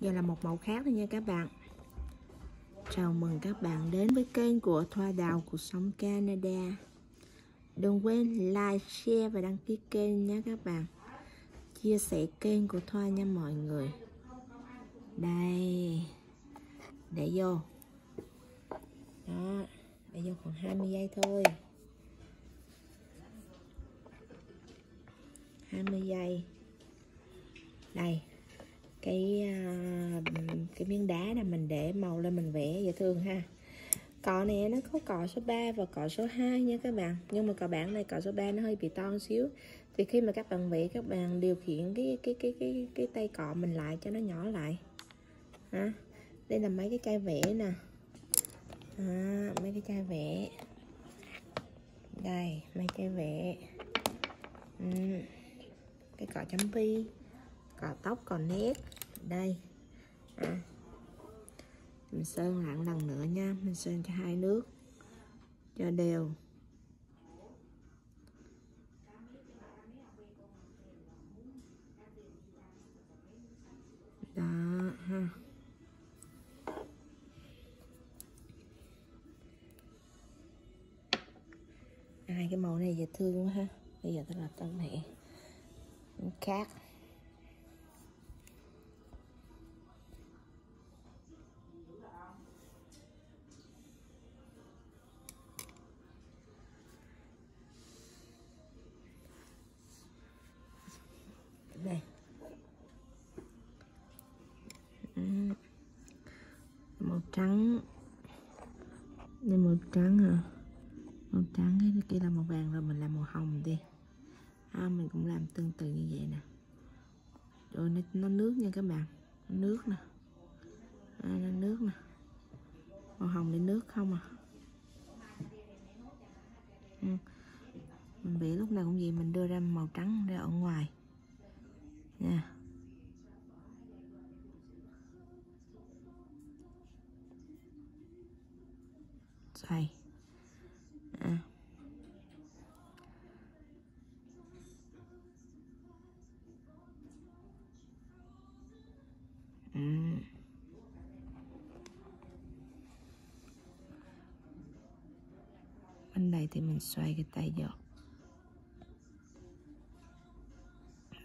đây là một màu khác thôi nha các bạn. Chào mừng các bạn đến với kênh của Thoa Đào Cuộc Sống Canada. Đừng quên like, share và đăng ký kênh nhé các bạn. Chia sẻ kênh của Thoa nha mọi người. Đây. Để vô. Đó. Để vô khoảng 20 giây thôi. 20 giây. Đây cái à, cái miếng đá này mình để màu lên mình vẽ dễ thương ha. Cọ này nó có cọ số 3 và cọ số 2 nha các bạn. Nhưng mà cọ bản này cọ số 3 nó hơi bị to xíu. Thì khi mà các bạn vẽ các bạn điều khiển cái cái cái cái cái tay cọ mình lại cho nó nhỏ lại. Ha đây là mấy cái cây vẽ nè. À, mấy cái chai vẽ. Đây mấy cái vẽ. Ừ. cái cọ chấm bi cọ tóc còn nét đây. À. mình sơn lại một lần nữa nha. Mình sơn cho hai nước. Cho đều. Đó, ha. Hai cái màu này dễ thương quá ha. Bây giờ tôi làm tân này. Khác. Màu trắng. Đây màu trắng hả? Màu trắng cái kia là màu vàng rồi mình làm màu hồng đi. À, mình cũng làm tương tự như vậy nè. Rồi nó, nó nước nha các bạn. Nó nước nè. À, nó nước nè. Màu hồng để nước không à? Ừ. mình vẽ lúc nào cũng vậy mình đưa ra màu trắng ra ở ngoài. Nha. Thầy à. Ừ. bên đây thì mình xoay cái tay vô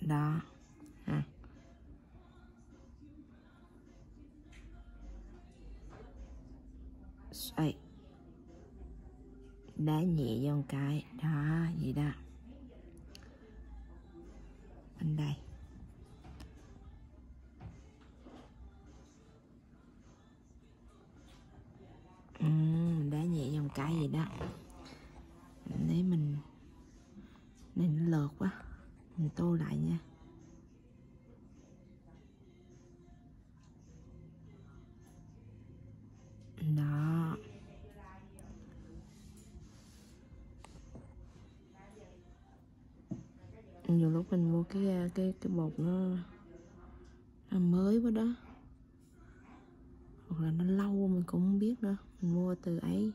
đó à. xoay đá nhẹ vô một cái. Đó vậy đó. Bên đây. Ừ, đá nhẹ vô một cái vậy đó để mình này nó lợt quá mình tô lại nha đó nhiều lúc mình mua cái à, cái cái bột nó, nó mới quá đó. Hoặc là nó lâu mình cũng không biết nữa mình mua từ ấy.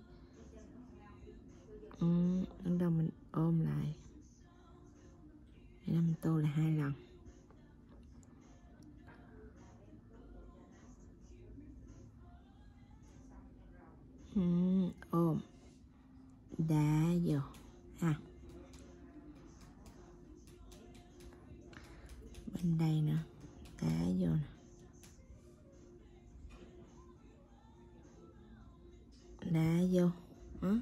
Bên đây nữa đá vô nè. Đá vô. Hả?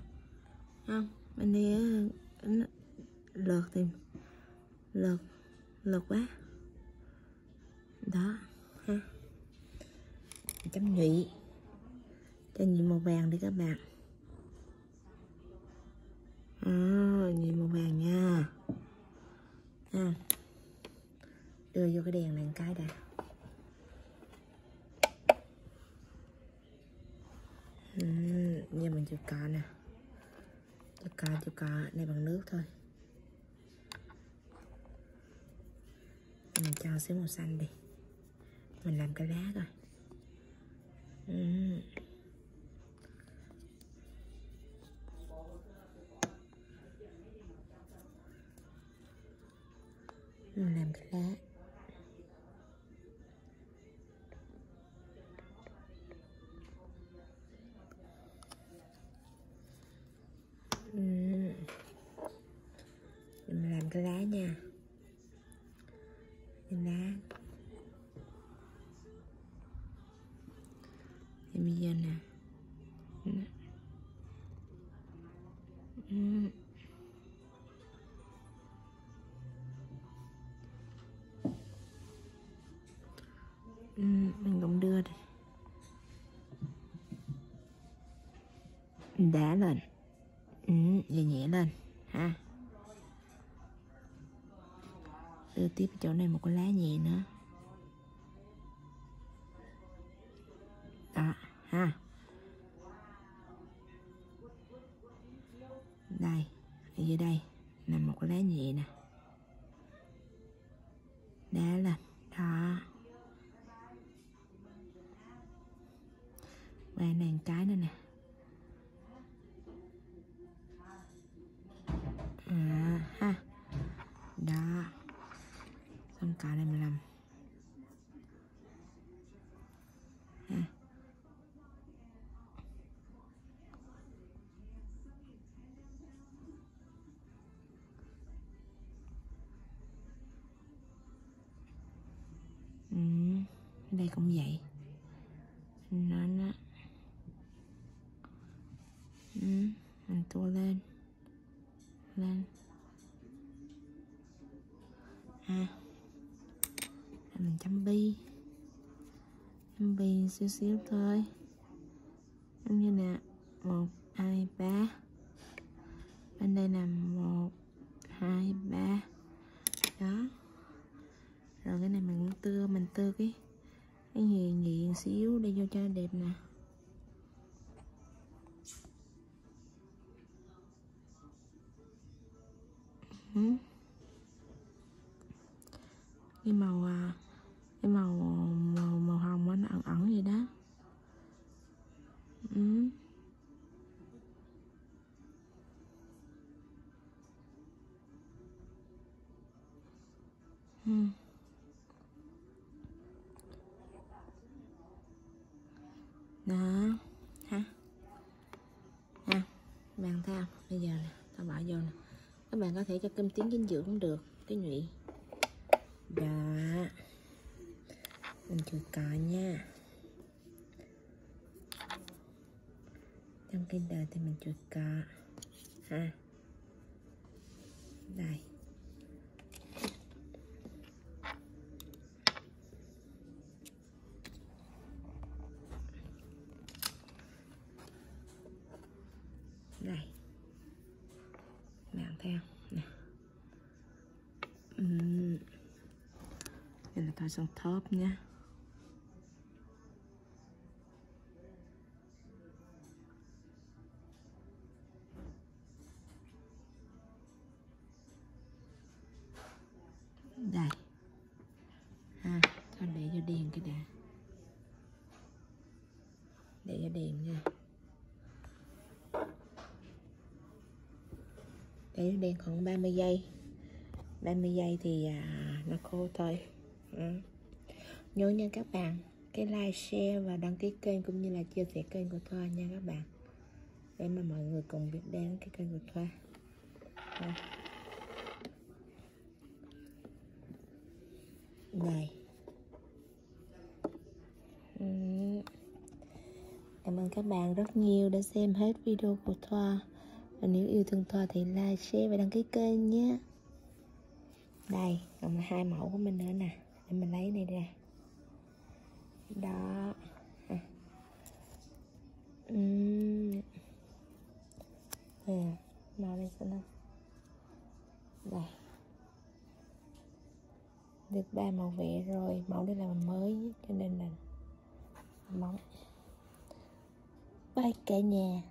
Không bên đây lượt thì lượt lượt quá. Đó ha. Chấm nhụy. Cho nhụy màu vàng đi các bạn. À, nhụy màu vàng nha. À đưa vô cái đèn này một cái đã uhm, giờ mình chụp cọ nè chụp cọ chụp cọ này bằng nước thôi mình cho xíu màu xanh đi mình làm cái lá rồi. uhm. Cái lá nha. Nhìn lá thì bây giờ nè. Ừ. Ừ, mình cũng đưa đi. Đá lên. Ừ, nhẹ nhẹ lên. Đưa tiếp chỗ này một cái lá nhẹ nữa. Đó, ha. Đây, ở dưới đây là một cái lá nhẹ nè. Đá lên, đó. Và nàng cái nữa nè. Đây cũng vậy. Nó nó ừ, mình tua lên. Lên. À. Mình chấm bi. Chấm bi xíu xíu thôi. Giống như nè một hai ba. Bên đây là một hai ba. Đó. Rồi cái này mình cũng tưa mình tưa cái cái gì nghiền xíu để vô cho đẹp nè. Cái màu à, đó. Ha. Ha. Bạn thấy không bây giờ nè, tao bỏ vô nè. Các bạn có thể cho cơm tiếng dinh dưỡng cũng được, cái nhụy. Đó mình chùi cò nha. Trong cái đời thì mình chùi cò. Ha. Đây bạn theo nè uhm vào dòng thôi thớp nhé đây. À, thôi để cho đèn cái đã. Để cho đèn nha. Để cho đèn khoảng 30 giây. 30 giây thì à, nó khô thôi ừ. nhớ nha các bạn cái like share và đăng ký kênh cũng như là chia sẻ kênh của Thoa nha các bạn. Để mà mọi người cùng biết đến cái kênh của Thoa. Này ừ. cảm ơn các bạn rất nhiều đã xem hết video của Thoa. Và nếu yêu thương Thoa thì like, share và đăng ký kênh nhé. Đây, còn hai mẫu của mình nữa nè. Để mình lấy này ra Đó. À. uhm. à, Màu này xem nào? Đây. Được ba màu vẽ rồi. Mẫu đây là mới cho nên là móng bay cả nhà.